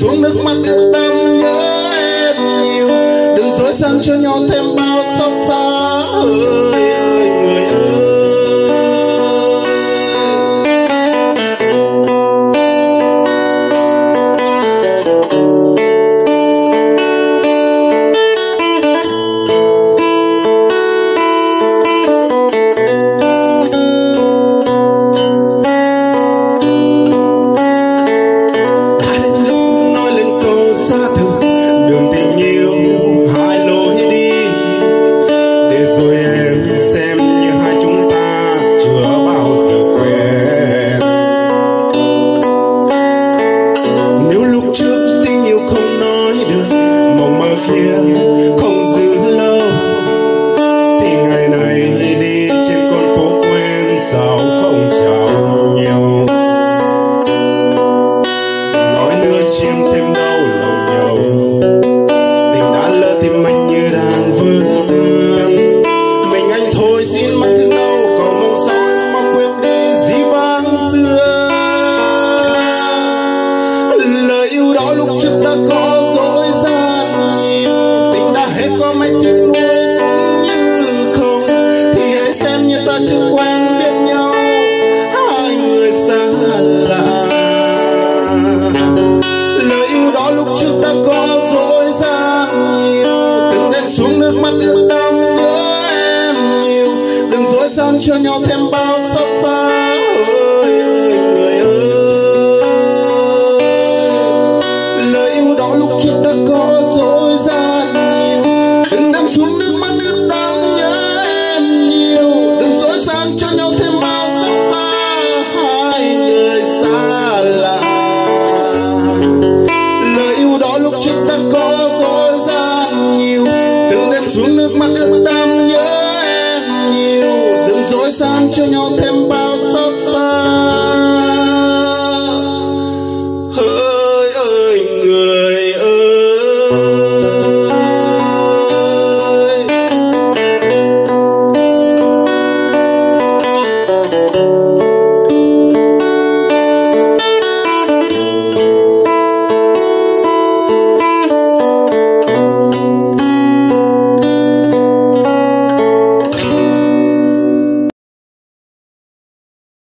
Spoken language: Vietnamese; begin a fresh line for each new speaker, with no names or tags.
Xuống nước mắt ướt đẫm nhớ em nhiều. Đừng dối gian cho nhau thêm bao xót xa ơi here có mấy tiếc nuôi cũng như không? Thì hãy xem như ta chưa quen biết nhau. Hai người xa lạ. Lời yêu đó lúc trước đã có dối gian nhiều. Từng đêm xuống nước mắt ướt đẫm nhớ em nhiều. Đừng dối gian cho nhau thêm bao xót nước mắt ướt đam nhớ em nhiều. Đừng dối gian cho nhau thêm bao